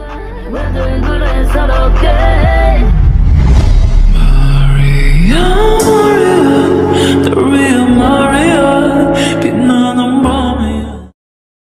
Brother, brother, brother,